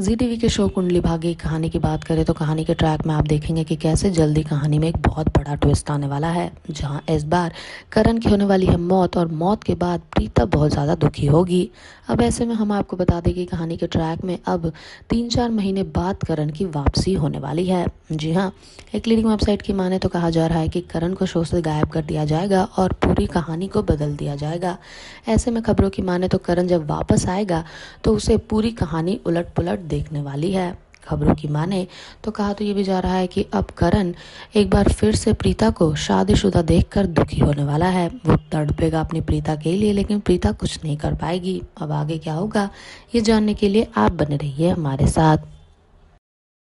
जी TV के show Kundali Bhagya कहानी की बात करें तो कहानी के ट्रैक में आप देखेंगे कि कैसे जल्दी कहानी में एक बहुत बड़ा ट्विस्ट आने वाला है, जहाँ इस बार करण की होने वाली है मौत और मौत के बाद प्रीता बहुत ज़्यादा दुखी होगी। अब ऐसे में हम आपको बता दें कि कहानी के ट्रैक में अब तीन चार महीने बाद करण की वापसी होने वाली है। जी हाँ एक लीडिंग वेबसाइट की माने तो कहा जा रहा है कि करण को शो से गायब कर दिया जाएगा और पूरी कहानी को बदल दिया जाएगा। ऐसे में खबरों की माने तो करण जब वापस आएगा तो उसे पूरी कहानी उलट पुलट देखने वाली है, खबरों की माने तो कहा तो ये भी जा रहा है कि अब करण एक बार फिर से प्रीता को शादीशुदा देखकर दुखी होने वाला है। वो तड़पेगा अपनी प्रीता के लिए, लेकिन प्रीता कुछ नहीं कर पाएगी। अब आगे क्या होगा, ये जानने के लिए आप बने रहिए हमारे साथ।